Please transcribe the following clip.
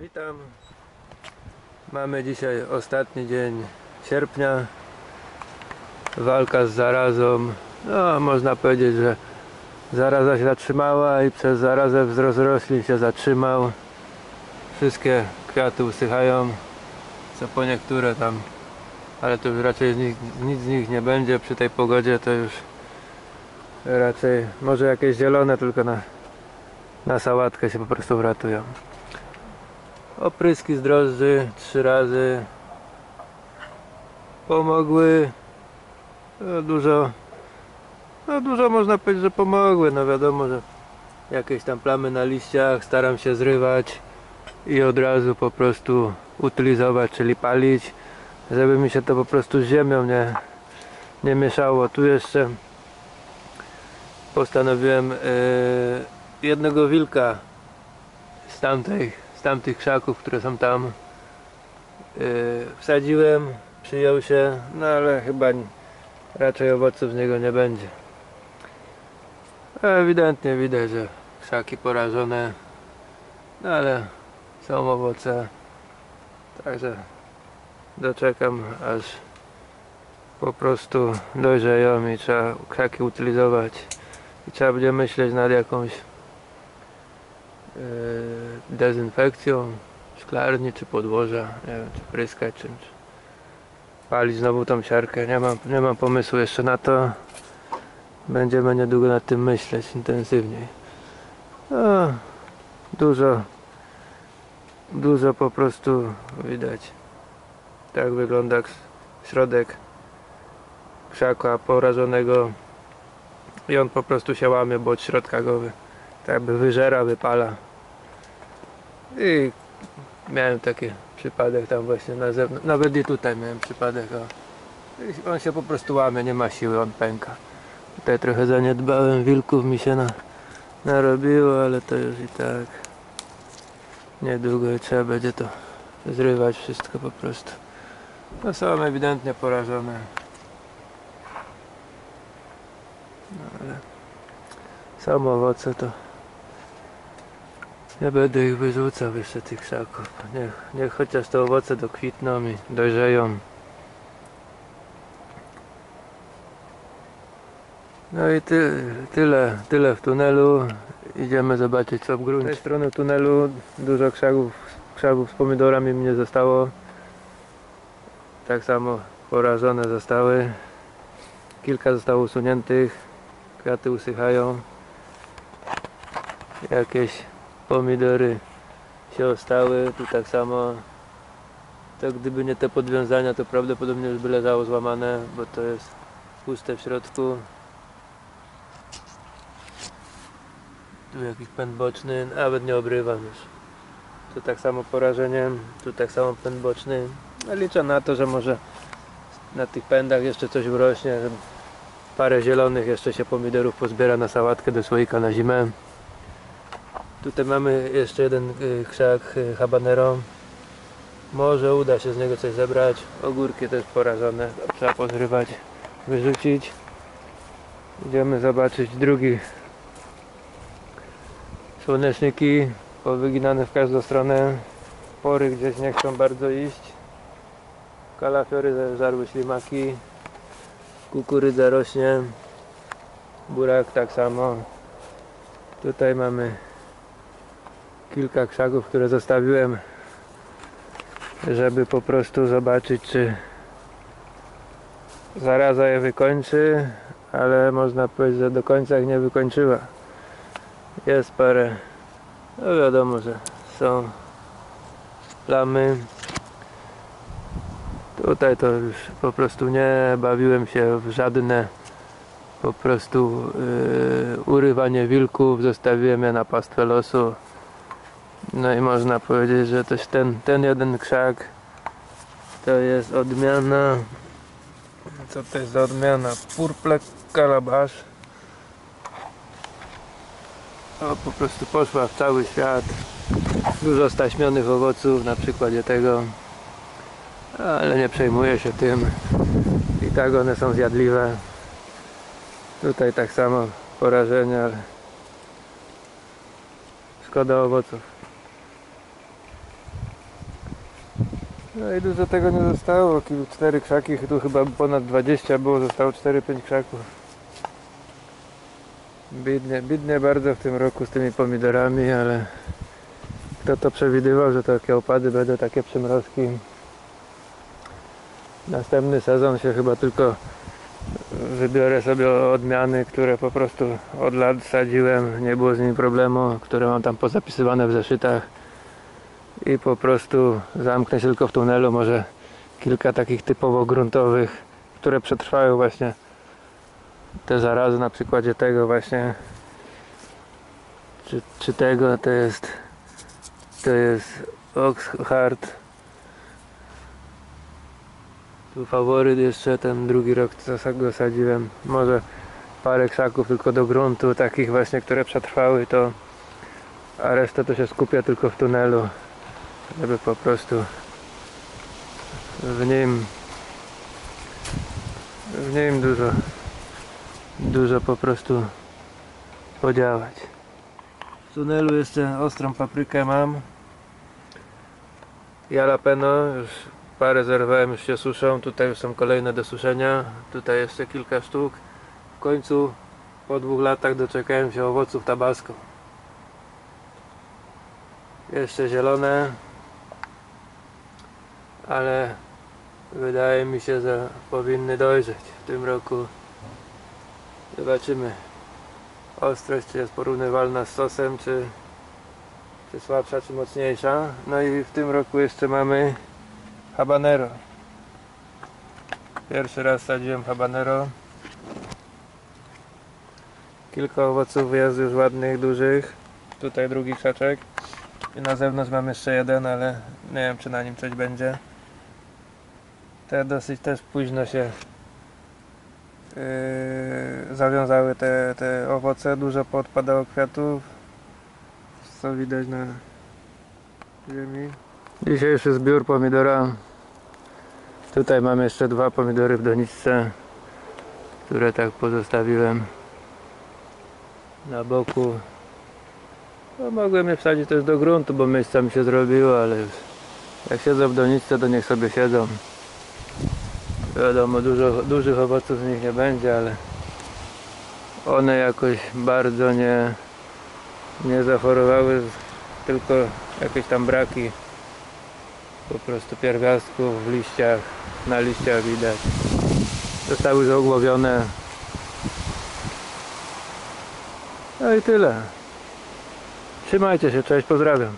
Witam. Mamy dzisiaj ostatni dzień sierpnia. Walka z zarazą. No, można powiedzieć, że zaraza się zatrzymała i przez zarazę wzrost roślin się zatrzymał. Wszystkie kwiaty usychają, co po niektóre tam, ale to już raczej z nich, nic z nich nie będzie przy tej pogodzie, to już raczej może jakieś zielone tylko na, na sałatkę się po prostu wratują. Opryski z drożdży trzy razy pomogły. No, dużo, no dużo można powiedzieć, że pomogły. No wiadomo, że jakieś tam plamy na liściach staram się zrywać i od razu po prostu utylizować, czyli palić, żeby mi się to po prostu z ziemią nie, nie mieszało. Tu jeszcze postanowiłem e, jednego wilka z tamtej tamtych krzaków, które są tam yy, wsadziłem, przyjął się, no ale chyba raczej owoców z niego nie będzie. Ewidentnie widać, że krzaki porażone, no ale są owoce, także doczekam aż po prostu dojrzeją i trzeba krzaki utylizować i trzeba będzie myśleć nad jakąś dezynfekcją szklarni czy podłoża, nie wiem, czy pryskać czymś. Palić znowu tą siarkę, nie mam, nie mam pomysłu jeszcze na to. Będziemy niedługo nad tym myśleć intensywniej. No, dużo, dużo po prostu widać. Tak wygląda środek krzaka porażonego i on po prostu się łamie, bo od środka go wy, tak jakby wyżera, wypala. I miałem taki przypadek tam właśnie na zewnątrz, nawet i tutaj miałem przypadek, o. On się po prostu łamie, nie ma siły, on pęka. Tutaj trochę zaniedbałem, wilków mi się na, narobiło, ale to już i tak niedługo trzeba będzie to zrywać wszystko po prostu. No są ewidentnie porażone. No ale są owoce to nie będę ich wyrzucał jeszcze tych krzaków. Niech, niech chociaż te owoce dokwitną i dojrzeją. No i ty, tyle, tyle w tunelu. Idziemy zobaczyć co w gruncie. Z tej strony tunelu dużo krzaków, krzaków z pomidorami mi nie zostało. Tak samo porażone zostały. Kilka zostało usuniętych. Kwiaty usychają. Jakieś pomidory się ostały, tu tak samo. To gdyby nie te podwiązania to prawdopodobnie już by leżało złamane, bo to jest puste w środku. Tu jakiś pęd boczny, nawet nie obrywam już. Tu tak samo porażeniem, tu tak samo pęd boczny. No liczę na to, że może na tych pędach jeszcze coś urośnie że parę zielonych jeszcze się pomidorów pozbiera na sałatkę do słoika na zimę Tutaj mamy jeszcze jeden y, krzak y, habanero. Może uda się z niego coś zebrać. Ogórki też porażone. Trzeba pozrywać, wyrzucić. Idziemy zobaczyć drugi. Słoneczniki powyginane w każdą stronę. Pory gdzieś nie chcą bardzo iść. Kalafiory zażarły ślimaki. Kukurydza rośnie. Burak tak samo. Tutaj mamy kilka krzaków, które zostawiłem, żeby po prostu zobaczyć, czy zaraza je wykończy, ale można powiedzieć, że do końca ich nie wykończyła. Jest parę, no wiadomo, że są plamy. Tutaj to już po prostu nie bawiłem się w żadne po prostu yy, urywanie wilków, zostawiłem je na pastwę losu. No i można powiedzieć, że też ten, ten jeden krzak to jest odmiana. Co to jest za odmiana? Purple Calabash. O, po prostu poszła w cały świat. Dużo staśmionych owoców na przykładzie tego. Ale nie przejmuję się tym. I tak one są zjadliwe. Tutaj tak samo porażenie ale szkoda owoców No i dużo tego nie zostało, cztery krzaki, tu chyba ponad 20 było, zostało 4-5 krzaków. Biednie, biednie bardzo w tym roku z tymi pomidorami, ale kto to przewidywał, że takie opady będą, takie przymrozki. Następny sezon się chyba tylko wybiorę sobie odmiany, które po prostu od lat sadziłem, nie było z nimi problemu, które mam tam pozapisywane w zeszytach i po prostu zamknę się tylko w tunelu, może kilka takich typowo gruntowych, które przetrwają właśnie te zarazy na przykładzie tego właśnie czy, czy tego to jest to jest Oxhard. Tu faworyt jeszcze ten drugi rok go sadziłem może parę krzaków tylko do gruntu takich właśnie, które przetrwały to a resztę to się skupia tylko w tunelu żeby po prostu w nim w nim dużo dużo po prostu podziałać. W tunelu jeszcze ostrą paprykę mam. Jalapeno już parę zerwałem, już się suszą. Tutaj już są kolejne do suszenia. Tutaj jeszcze kilka sztuk. W końcu po dwóch latach doczekałem się owoców tabasco. Jeszcze zielone ale wydaje mi się, że powinny dojrzeć w tym roku. Zobaczymy. Ostrość czy jest porównywalna z sosem czy, czy słabsza czy mocniejsza. No i w tym roku jeszcze mamy habanero. Pierwszy raz sadziłem habanero. Kilka owoców jest już ładnych, dużych. Tutaj drugi krzaczek. I na zewnątrz mam jeszcze jeden, ale nie wiem czy na nim coś będzie te dosyć też późno się yy, zawiązały te, te owoce, dużo podpadało kwiatów co widać na ziemi. Dzisiejszy zbiór pomidora. Tutaj mam jeszcze dwa pomidory w doniczce które tak pozostawiłem na boku. No, mogłem je wsadzić też do gruntu, bo miejsca mi się zrobiło, ale jak siedzą w doniczce to niech sobie siedzą Wiadomo, dużo, dużych owoców z nich nie będzie, ale one jakoś bardzo nie, nie zachorowały, tylko jakieś tam braki po prostu pierwiastków w liściach, na liściach widać. Zostały zaogłowione. No i tyle. Trzymajcie się, cześć, pozdrawiam.